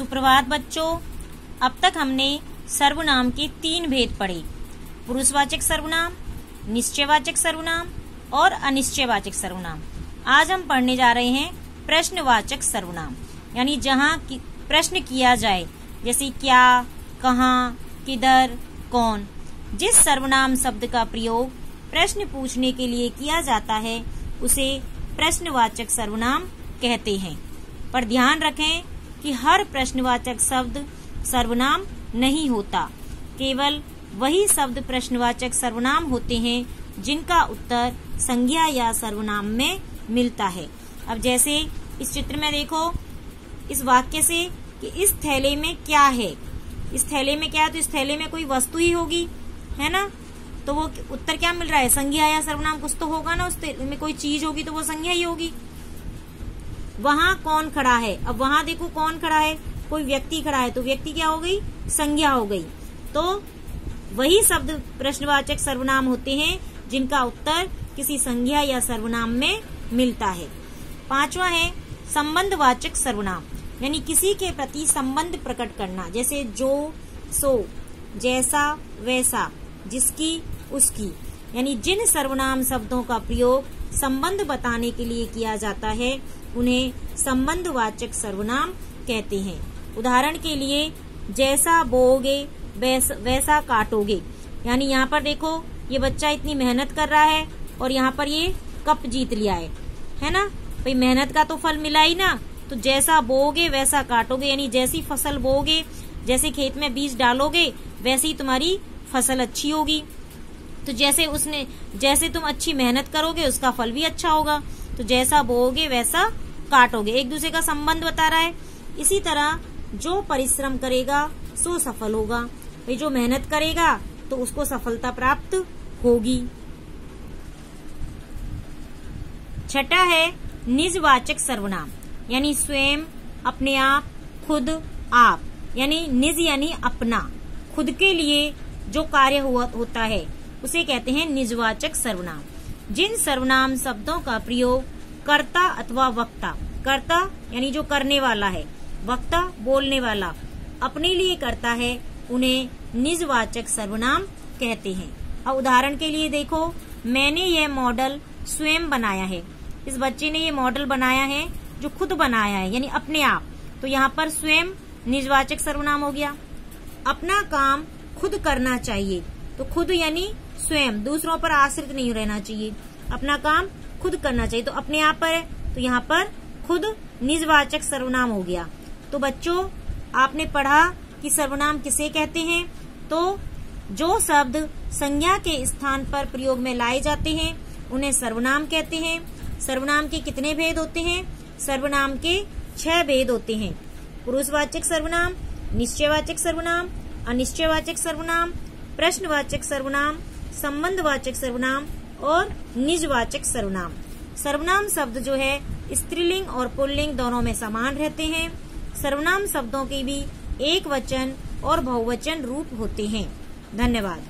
सुप्रभात बच्चों। अब तक हमने सर्वनाम के तीन भेद पढ़े। पुरुषवाचक सर्वनाम, निश्चयवाचक सर्वनाम और अनिश्चयवाचक सर्वनाम। आज हम पढ़ने जा रहे हैं प्रश्नवाचक सर्वनाम। यानी जहाँ प्रश्न किया जाए, जैसे क्या, कहाँ, किधर, कौन। जिस सर्वनाम शब्द का प्रयोग प्रश्न पूछने के लिए किया जाता है, उसे प्रश्नवाचक सर्वनाम कहते हैं। पर ध्यान रखें कि हर प्रश्नवाचक शब्द सर्वनाम नहीं होता। केवल वही शब्द प्रश्नवाचक सर्वनाम होते हैं, जिनका उत्तर संज्ञा या सर्वनाम में मिलता है। अब जैसे इस चित्र में देखो, इस वाक्य से कि इस थैले में क्या है? इस थैले में क्या है? तो इस थैले में कोई वस्तु ही होगी, है ना? तो वो उत्तर क्या मिल रहा है? संज्ञा या सर्वनाम कुछ तो होगा ना उस में। कोई चीज़ होगी तो वो संज्ञा ही होगी। वहाँ कौन खड़ा है? अब वहाँ देखो कौन खड़ा है? कोई व्यक्ति खड़ा है। तो व्यक्ति क्या हो गई? संज्ञा हो गई। तो वही शब्द प्रश्नवाचक सर्वनाम होते हैं, जिनका उत्तर किसी संज्ञा या सर्वनाम में मिलता है। पांचवा है, संबंधवाचक सर्वनाम। यानी किसी के प्रति संबंध प्रकट करना। जैसे जो, सो, जैसा, वैसा, जिसकी, उसकी। यानी जिन सर्वनाम शब्दों का प्रयोग संबंध बताने के लिए किया जाता है उन्हें संबंधवाचक सर्वनाम कहते हैं। उदाहरण के लिए जैसा बोओगे वैसा, वैसा काटोगे। यानी यहाँ पर देखो ये बच्चा इतनी मेहनत कर रहा है और यहाँ पर ये कप जीत लिया है। है ना? भाई मेहनत का तो फल मिला ही ना। तो जैसा बोओगे वैसा काटोगे। यानी जैसी फ़सल बोओगे जैसे खेत में बीज डालोगे वैसी तुम्हारी फ़सल अच्छी होगी। तो जैसे उसने, जैसे तुम अच्छी मेहनत करोगे, उसका फल भी अच्छा होगा। तो जैसा बोओगे, वैसा काटोगे। एक दूसरे का संबंध बता रहा है। इसी तरह जो परिश्रम करेगा, सो सफल होगा। भाई, जो मेहनत करेगा तो उसको सफलता प्राप्त होगी। छठा है, निजवाचक सर्वनाम। यानी स्वयं, अपने आप, खुद, आप। यानी निज यानी अपना। खुद के लिए जो कार्य हुआ, होता है। उसे कहते हैं निजवाचक सर्वनाम। जिन सर्वनाम शब्दों का प्रयोग कर्ता अथवा वक्ता, कर्ता यानी जो करने वाला है, वक्ता बोलने वाला, अपने लिए करता है, उन्हें निजवाचक सर्वनाम कहते हैं। अब उदाहरण के लिए देखो, मैंने यह मॉडल स्वयं बनाया है। इस बच्चे ने ये मॉडल बनाया है, जो खुद बनाया है, यानी अपने आप। तो यहाँ पर स्वयं निजवाचक सर्वनाम हो गया। अपना काम खुद करना चाहिए। तो खुद यानी स्वयं दूसरों पर आश्रित नहीं रहना चाहिए। अपना काम खुद करना चाहिए। तो अपने आप पर है। तो यहाँ पर खुद निजवाचक सर्वनाम हो गया। तो बच्चों, आपने पढ़ा कि सर्वनाम किसे कहते हैं? तो जो शब्द संज्ञा के स्थान पर प्रयोग में लाए जाते हैं, उन्हें सर्वनाम कहते हैं। सर्वनाम के कितने भेद होते हैं? सर्वनाम के छह भेद होते हैं। पुरुषवाचक सर्वनाम, निश्चयवाचक सर्वनाम, अनिश्चयवाचक सर्वनाम, प्रश्नवाचक सर्वनाम संबंधवाचक सर्वनाम और निजवाचक सर्वनाम। सर्वनाम शब्द जो है, स्त्रीलिंग और पुल्लिंग दोनों में समान रहते हैं। सर्वनाम शब्दों के भी एक वचन और बहुवचन रूप होते हैं। धन्यवाद।